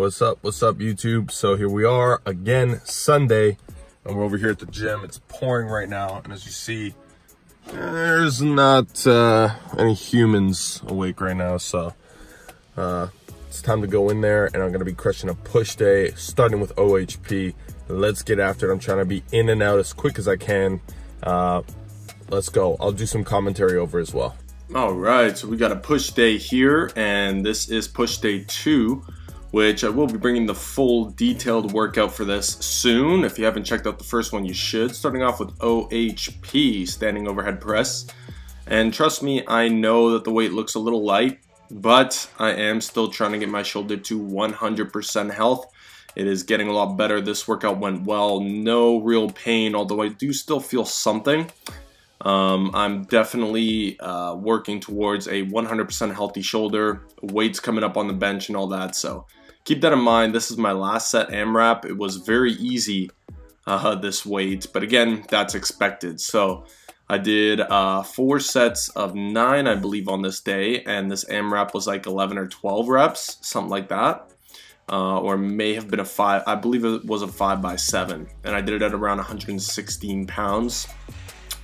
What's up? What's up, YouTube? So here we are again, Sunday, and we're over here at the gym. It's pouring right now, and as you see, there's not uh, any humans awake right now, so uh, it's time to go in there, and I'm gonna be crushing a push day, starting with OHP. Let's get after it. I'm trying to be in and out as quick as I can. Uh, let's go. I'll do some commentary over as well. All right, so we got a push day here, and this is push day two, which I will be bringing the full detailed workout for this soon. If you haven't checked out the first one, you should. Starting off with OHP, standing overhead press. And trust me, I know that the weight looks a little light, but I am still trying to get my shoulder to 100% health. It is getting a lot better. This workout went well. No real pain, although I do still feel something. Um, I'm definitely uh, working towards a 100% healthy shoulder, weights coming up on the bench and all that. So keep that in mind. This is my last set AMRAP. It was very easy, uh, this weight, but again, that's expected. So I did uh, four sets of nine, I believe, on this day, and this AMRAP was like 11 or 12 reps, something like that. Uh, or may have been a five, I believe it was a five by seven, and I did it at around 116 pounds.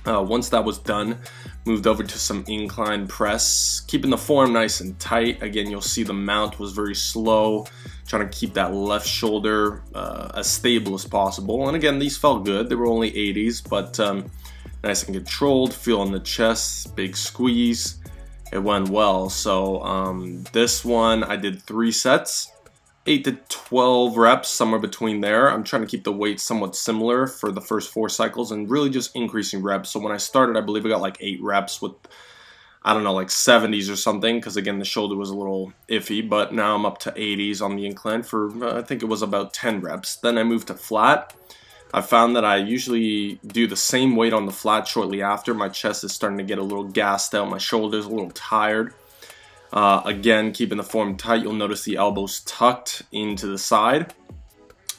Uh, once that was done, moved over to some incline press, keeping the form nice and tight. Again, you'll see the mount was very slow, trying to keep that left shoulder uh, as stable as possible. And again, these felt good. They were only 80s, but um, nice and controlled. feel Feeling the chest, big squeeze. It went well. So um, this one, I did three sets. 8 to 12 reps, somewhere between there. I'm trying to keep the weight somewhat similar for the first four cycles and really just increasing reps. So when I started, I believe I got like 8 reps with, I don't know, like 70s or something, because again, the shoulder was a little iffy, but now I'm up to 80s on the incline for, uh, I think it was about 10 reps. Then I moved to flat. I found that I usually do the same weight on the flat shortly after. My chest is starting to get a little gassed out, my shoulders a little tired. Uh, again, keeping the form tight, you'll notice the elbows tucked into the side.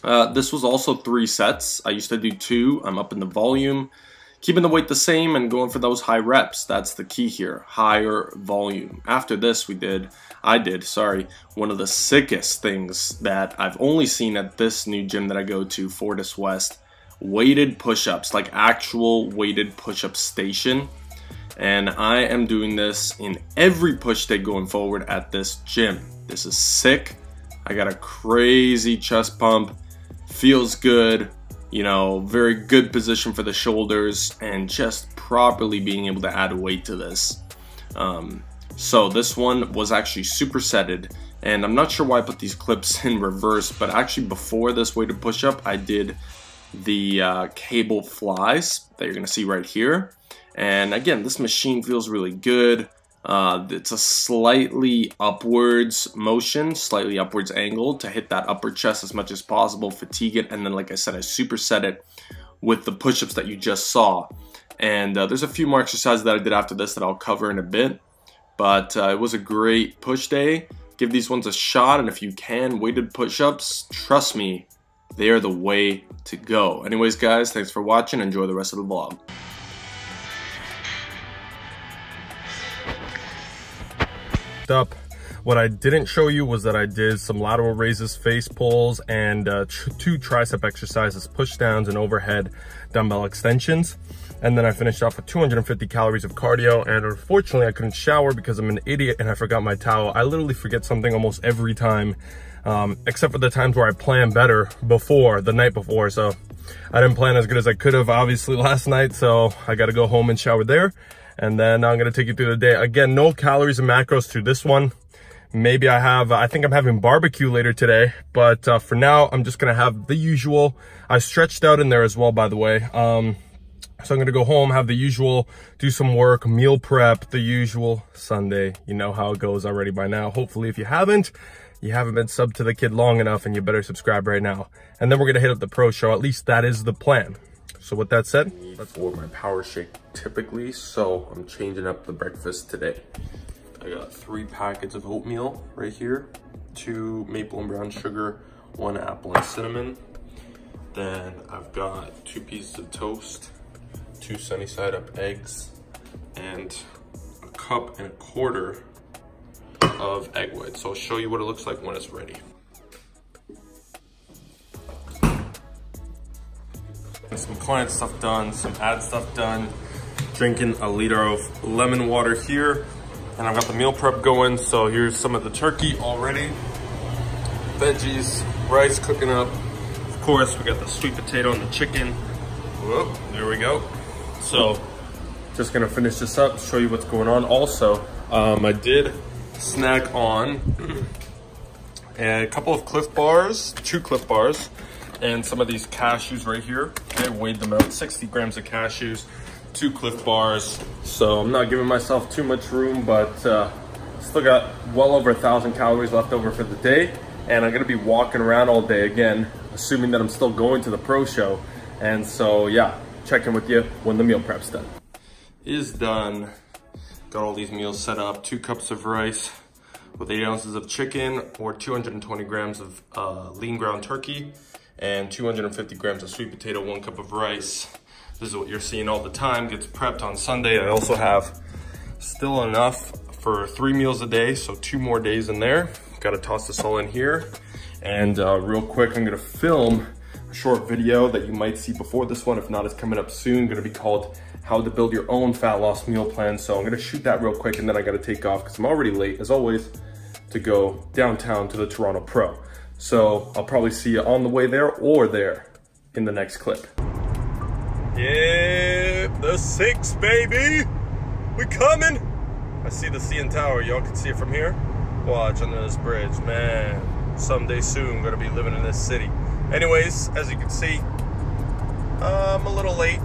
Uh, this was also three sets. I used to do two. I'm up in the volume. Keeping the weight the same and going for those high reps. That's the key here. Higher volume. After this, we did, I did, sorry, one of the sickest things that I've only seen at this new gym that I go to, Fortis West. Weighted push-ups, like actual weighted push-up station and I am doing this in every push day going forward at this gym. This is sick. I got a crazy chest pump, feels good, you know, very good position for the shoulders, and just properly being able to add weight to this. Um, so this one was actually supersetted, and I'm not sure why I put these clips in reverse, but actually before this weighted push-up, I did the uh, cable flies that you're gonna see right here. And again, this machine feels really good. Uh, it's a slightly upwards motion, slightly upwards angle to hit that upper chest as much as possible, fatigue it, and then like I said, I superset it with the push-ups that you just saw. And uh, there's a few more exercises that I did after this that I'll cover in a bit. But uh, it was a great push day. Give these ones a shot, and if you can, weighted push-ups, trust me, they are the way to go. Anyways, guys, thanks for watching. Enjoy the rest of the vlog. Up. What I didn't show you was that I did some lateral raises, face pulls, and uh, two tricep exercises, push downs and overhead dumbbell extensions. And then I finished off with 250 calories of cardio. And unfortunately, I couldn't shower because I'm an idiot and I forgot my towel. I literally forget something almost every time, um, except for the times where I plan better before, the night before. So I didn't plan as good as I could have, obviously, last night. So I got to go home and shower there and then I'm gonna take you through the day. Again, no calories and macros to this one. Maybe I have, I think I'm having barbecue later today, but uh, for now, I'm just gonna have the usual. I stretched out in there as well, by the way. Um, so I'm gonna go home, have the usual, do some work, meal prep, the usual Sunday. You know how it goes already by now. Hopefully, if you haven't, you haven't been subbed to the kid long enough and you better subscribe right now. And then we're gonna hit up the pro show. At least that is the plan. So with that said, for my power shake typically, so I'm changing up the breakfast today. I got three packets of oatmeal right here, two maple and brown sugar, one apple and cinnamon. Then I've got two pieces of toast, two sunny side up eggs, and a cup and a quarter of egg white. So I'll show you what it looks like when it's ready. Some client stuff done, some ad stuff done, drinking a liter of lemon water here. And I've got the meal prep going. So here's some of the turkey already. Veggies, rice cooking up. Of course, we got the sweet potato and the chicken. Whoop, there we go. So just gonna finish this up, show you what's going on. Also, um, I did snack on a couple of Clif Bars, two Clif Bars, and some of these cashews right here. I weighed them out, 60 grams of cashews, two Clif Bars. So I'm not giving myself too much room, but uh, still got well over a thousand calories left over for the day. And I'm gonna be walking around all day again, assuming that I'm still going to the pro show. And so yeah, check in with you when the meal prep's done. Is done. Got all these meals set up, two cups of rice, with eight ounces of chicken or 220 grams of uh, lean ground turkey and 250 grams of sweet potato, one cup of rice. This is what you're seeing all the time, gets prepped on Sunday. I also have still enough for three meals a day, so two more days in there. Gotta toss this all in here. And uh, real quick, I'm gonna film a short video that you might see before this one. If not, it's coming up soon. Gonna be called how to build your own fat loss meal plan. So I'm gonna shoot that real quick and then I gotta take off because I'm already late as always to go downtown to the Toronto Pro. So I'll probably see you on the way there or there in the next clip. Yep, the six, baby. We coming. I see the CN Tower. Y'all can see it from here. Watch under this bridge, man. Someday soon, gonna be living in this city. Anyways, as you can see, I'm a little late.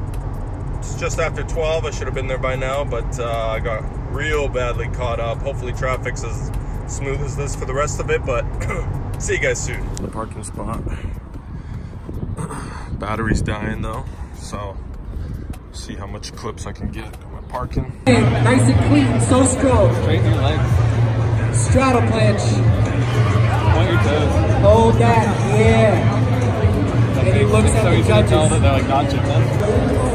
It's just after 12. I should have been there by now, but uh, I got real badly caught up. Hopefully traffic's as smooth as this for the rest of it, but see you guys soon. The parking spot. Battery's dying though, so see how much clips I can get on my parking. Nice and clean, so strong. Straighten your legs. Straddle planche. Point your toes. Hold that, yeah. And he looks at So the you can tell that judges. they're like, gotcha, man.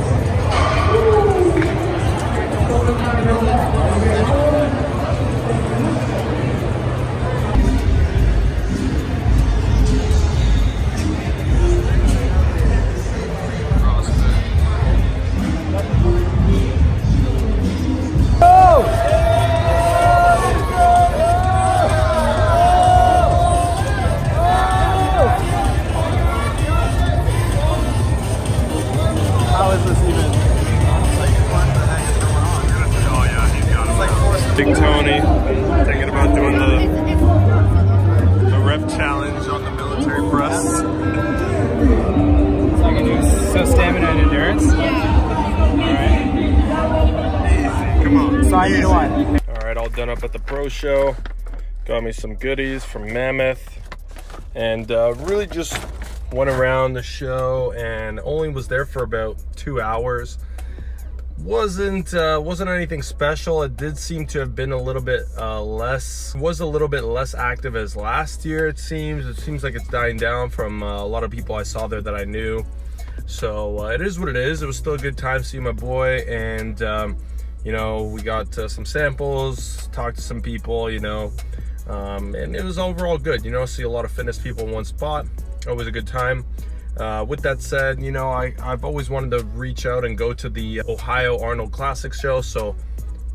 Endurance? Alright. Come on. I need? All right, all done up at the pro show. Got me some goodies from Mammoth, and uh, really just went around the show and only was there for about two hours. wasn't uh, wasn't anything special. It did seem to have been a little bit uh, less was a little bit less active as last year. It seems it seems like it's dying down from uh, a lot of people I saw there that I knew. So uh, it is what it is. It was still a good time seeing my boy, and um, you know we got uh, some samples, talked to some people, you know, um, and it was overall good. You know, see a lot of fitness people in one spot. Always a good time. Uh, with that said, you know, I, I've always wanted to reach out and go to the Ohio Arnold Classic show, so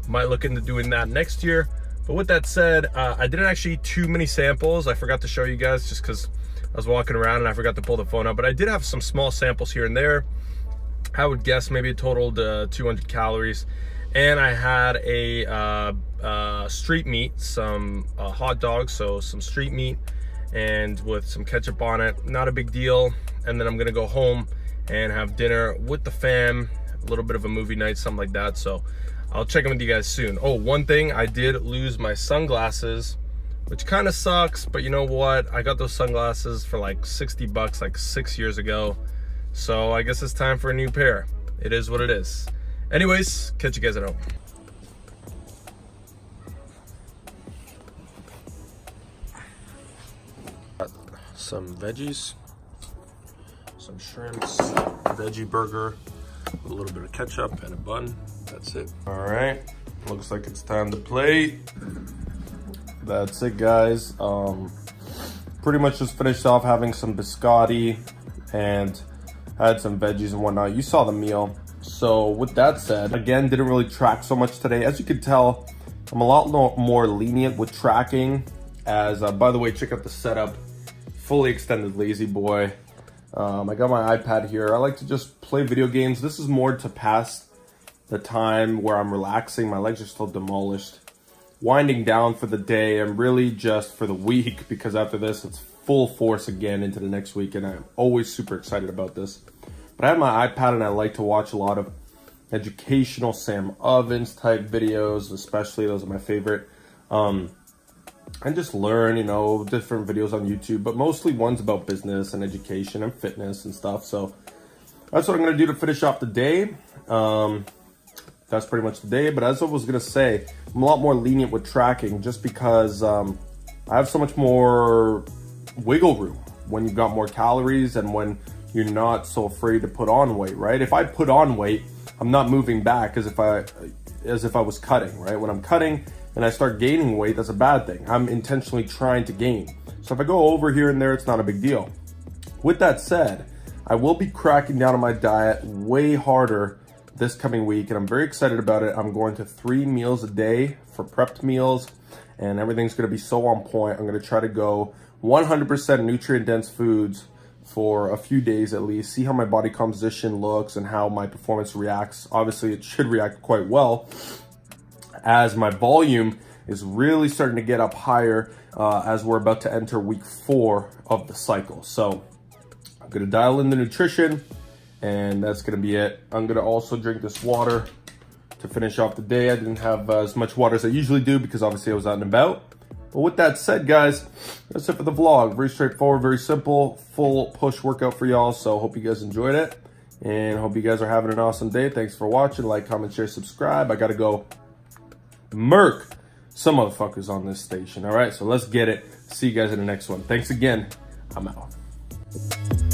might look into doing that next year. But with that said, uh, I didn't actually eat too many samples. I forgot to show you guys just because I was walking around and I forgot to pull the phone out, But I did have some small samples here and there. I would guess maybe it totaled uh, 200 calories. And I had a uh, uh, street meat, some uh, hot dogs, so some street meat, and with some ketchup on it. Not a big deal. And then I'm gonna go home and have dinner with the fam, a little bit of a movie night, something like that. So I'll check in with you guys soon. Oh, one thing, I did lose my sunglasses, which kind of sucks, but you know what? I got those sunglasses for like 60 bucks like six years ago. So I guess it's time for a new pair. It is what it is. Anyways, catch you guys at home. Got Some veggies, some shrimps, veggie burger, a little bit of ketchup and a bun. That's it. All right, looks like it's time to play. That's it, guys. Um, pretty much just finished off having some biscotti and had some veggies and whatnot. You saw the meal. So with that said, again, didn't really track so much today. As you can tell, I'm a lot more lenient with tracking as, uh, by the way, check out the setup. Fully extended lazy boy. Um, I got my iPad here. I like to just play video games. This is more to pass the time where I'm relaxing. My legs are still demolished. Winding down for the day and really just for the week because after this, it's full force again into the next week. And I'm always super excited about this. But I have my iPad and I like to watch a lot of educational Sam Ovens type videos, especially those are my favorite. Um, and just learn, you know, different videos on YouTube, but mostly ones about business and education and fitness and stuff. So that's what I'm to do to finish off the day. Um, that's pretty much the day. But as I was to say, I'm a lot more lenient with tracking just because um, I have so much more wiggle room when you've got more calories and when you're not so afraid to put on weight, right? If I put on weight, I'm not moving back as if I as if I was cutting, right? When I'm cutting and I start gaining weight, that's a bad thing. I'm intentionally trying to gain. So if I go over here and there, it's not a big deal. With that said, I will be cracking down on my diet way harder this coming week and I'm very excited about it. I'm going to three meals a day for prepped meals and everything's gonna be so on point. I'm gonna try to go 100% nutrient dense foods for a few days at least, see how my body composition looks and how my performance reacts. Obviously, it should react quite well as my volume is really starting to get up higher uh, as we're about to enter week four of the cycle. So I'm gonna dial in the nutrition and that's gonna be it. I'm gonna also drink this water to finish off the day. I didn't have uh, as much water as I usually do because obviously I was out and about. But with that said, guys, that's it for the vlog. Very straightforward, very simple, full push workout for y'all. So hope you guys enjoyed it and hope you guys are having an awesome day. Thanks for watching. Like, comment, share, subscribe. I got to go murk some motherfuckers on this station. All right, so let's get it. See you guys in the next one. Thanks again. I'm out.